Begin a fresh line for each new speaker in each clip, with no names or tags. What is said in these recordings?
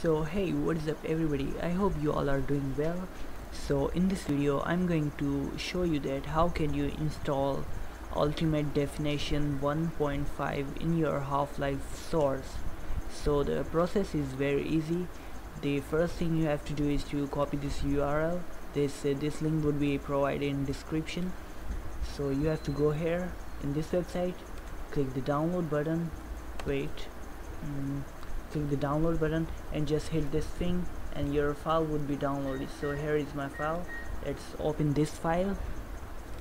so hey what is up everybody? I hope you all are doing well. So in this video i'm going to show you that how can you install ultimate definition 1.5 in your half-life source. So the process is very easy. The first thing you have to do is to copy this url this uh, this link would be provided in description. So you have to go here in this website click the download button wait mm, click the download button and just hit this thing and your file would be downloaded. So here is my file. Let's open this file.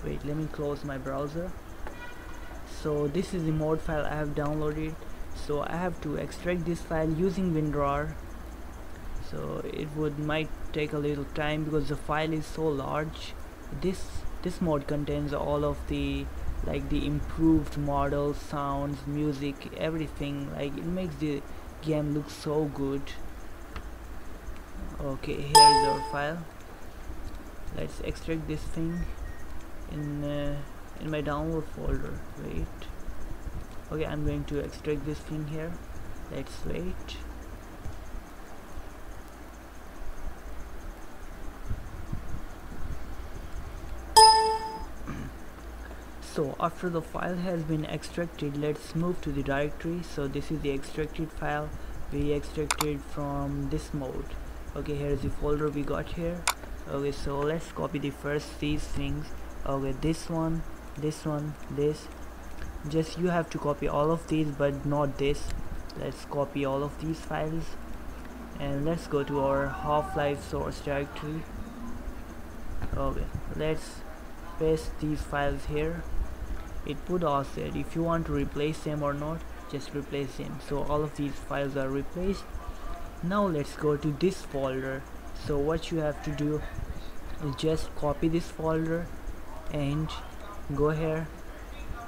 Wait let me close my browser. So this is the mod file I have downloaded. So I have to extract this file using WinRAR so it would might take a little time because the file is so large. This this mod contains all of the like the improved models sounds music everything. Like it makes the game looks so good. Okay here is our file. Let's extract this thing in uh, in my download folder. Wait. Okay I'm going to extract this thing here. Let's wait so after the file has been extracted let's move to the directory. So this is the extracted file. We extracted from this mode. Okay here's the folder we got here. Okay so let's copy the first these things. Okay this one this one this. Just you have to copy all of these but not this. Let's copy all of these files. And let's go to our half-life source directory. Okay let's paste these files here it would ask that if you want to replace them or not just replace them so all of these files are replaced. Now let's go to this folder. So what you have to do is just copy this folder and go here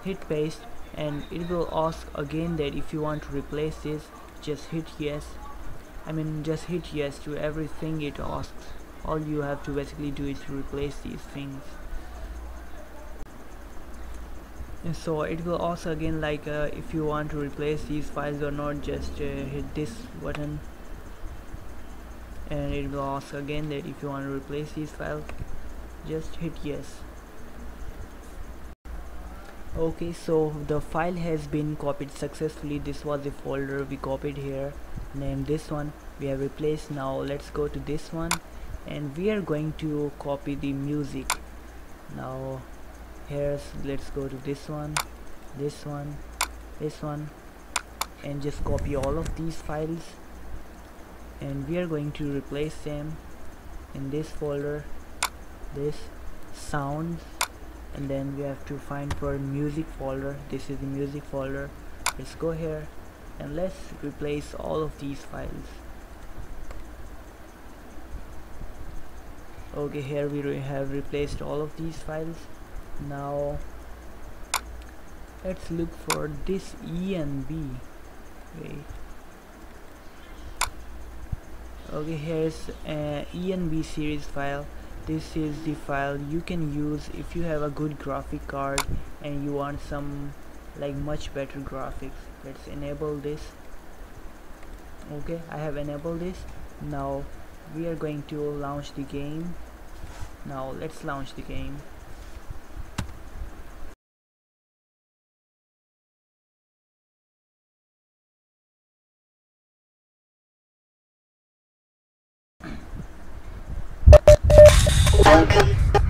hit paste and it will ask again that if you want to replace this just hit yes. I mean just hit yes to everything it asks. All you have to basically do is replace these things so it will also again like uh, if you want to replace these files or not just uh, hit this button. And it will ask again that if you want to replace these files just hit yes. Okay so the file has been copied successfully. This was the folder we copied here. Name this one. We have replaced. Now let's go to this one. And we are going to copy the music. Now here's let's go to this one this one this one and just copy all of these files. And we are going to replace them in this folder this sounds and then we have to find for music folder. This is the music folder. Let's go here and let's replace all of these files. Okay here we have replaced all of these files now let's look for this E and B. Wait. Okay here's uh, a ENB series file. This is the file you can use if you have a good graphic card and you want some like much better graphics. Let's enable this. Okay I have enabled this. Now we are going to launch the game. Now let's launch the game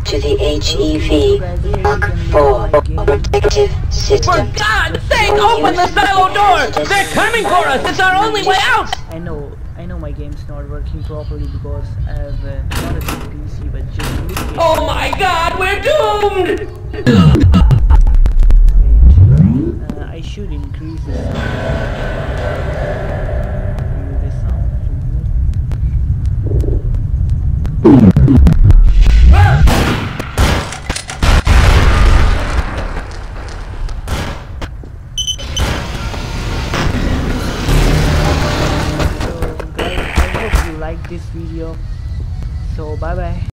to the HEV Mark 4 protective system.
For God's sake, open the silo door! They're coming for us! It's our only way out!
I know, I know my game's not working properly because I have uh, not a good PC, but just
Oh my God, we're doomed! video so bye bye